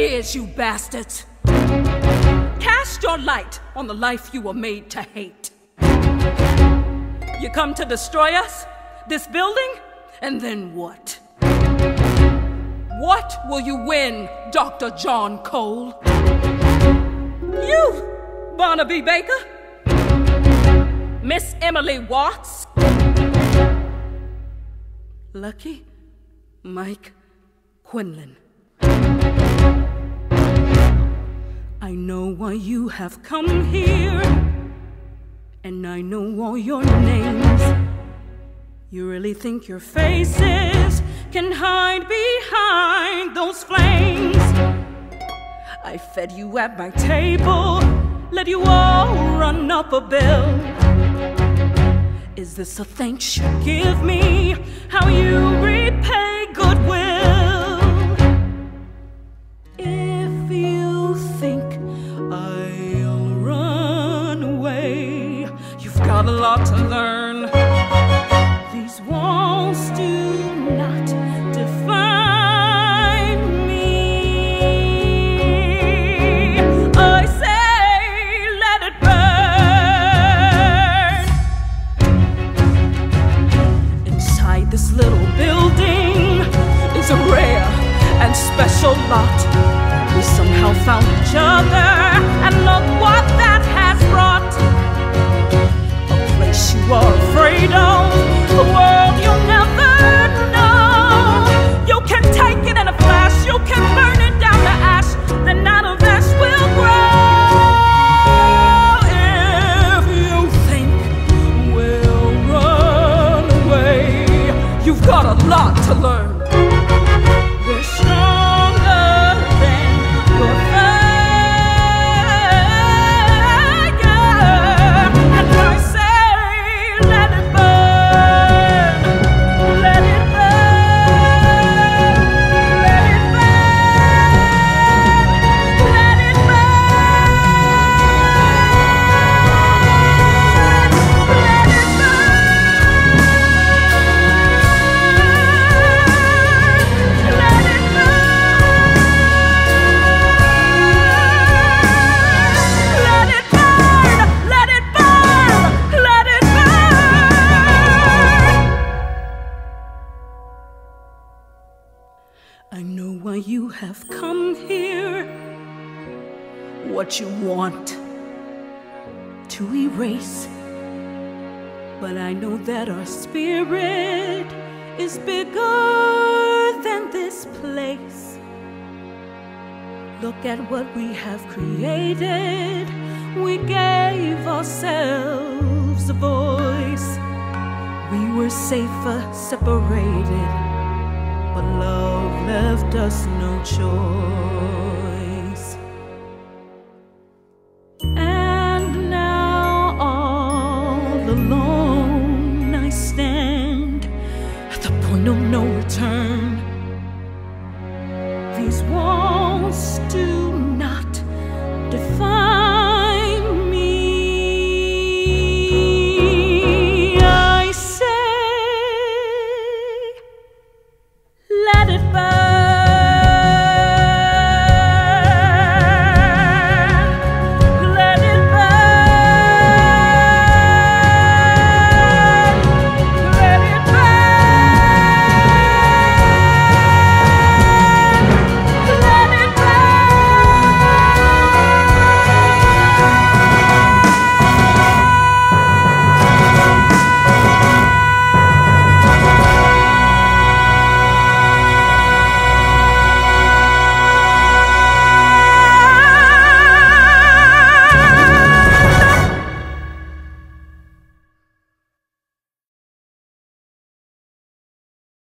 you bastards! Cast your light on the life you were made to hate. You come to destroy us, this building, and then what? What will you win, Dr. John Cole? You, Barnaby Baker? Miss Emily Watts? Lucky Mike Quinlan. I know why you have come here, and I know all your names. You really think your faces can hide behind those flames? I fed you at my table, let you all run up a bill. Is this a thanks you give me? How you repay lot to learn. These walls do not define me. I say, let it burn. Inside this little building is a rare and special lot. We somehow found each other, and look what Place you are afraid of, a world you'll never know. You can take it in a flash, you can burn it down to ash, then out of ash will grow. If you think we'll run away, you've got a lot to learn. Why you have come here, what you want to erase. But I know that our spirit is bigger than this place. Look at what we have created. We gave ourselves a voice. We were safer separated, but love left us no choice. And now all alone I stand at the point of no return. These walls do